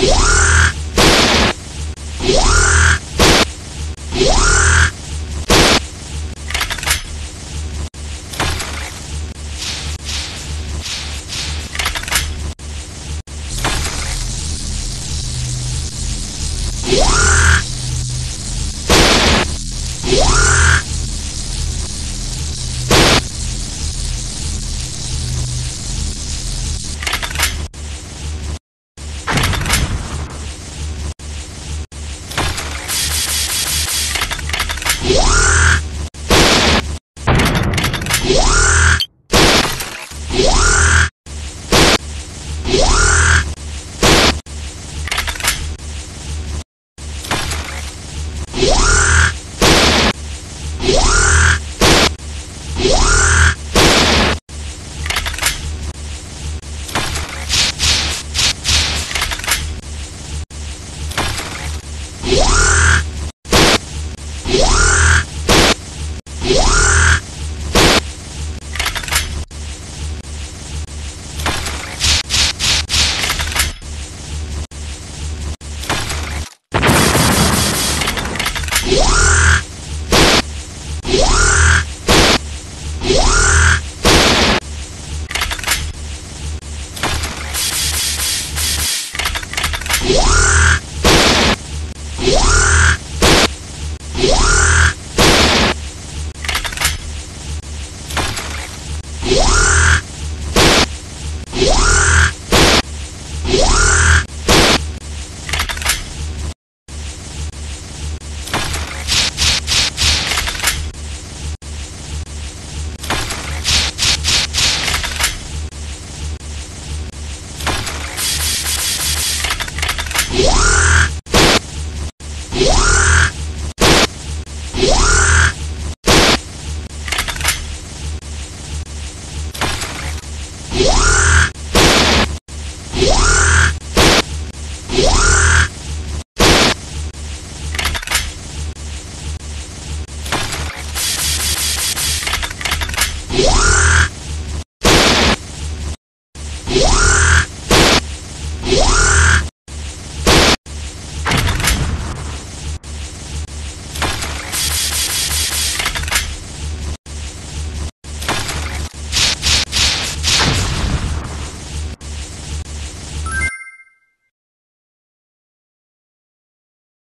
Yeah. Yeah.